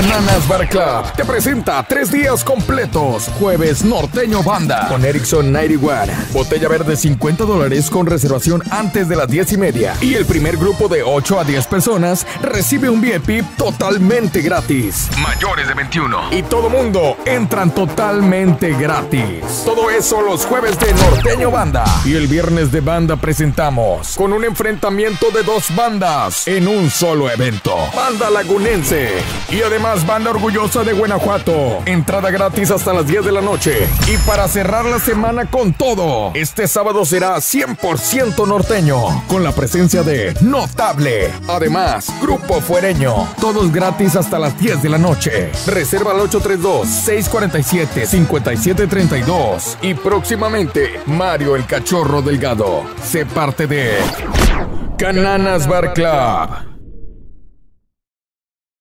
Cananas Bar Club te presenta tres días completos. Jueves Norteño Banda con Ericsson 91. Botella verde 50 dólares con reservación antes de las 10 y media. Y el primer grupo de 8 a 10 personas recibe un VIP totalmente gratis. Mayores de 21. Y todo mundo entran totalmente gratis. Todo eso los jueves de Norteño Banda. Y el viernes de banda presentamos con un enfrentamiento de dos bandas en un solo evento. Banda Lagunense. Y además banda orgullosa de Guanajuato. Entrada gratis hasta las 10 de la noche. Y para cerrar la semana con todo, este sábado será 100% norteño. Con la presencia de Notable. Además, Grupo Fuereño. Todos gratis hasta las 10 de la noche. Reserva al 832-647-5732. Y próximamente, Mario el Cachorro Delgado. Sé parte de Cananas Bar Club.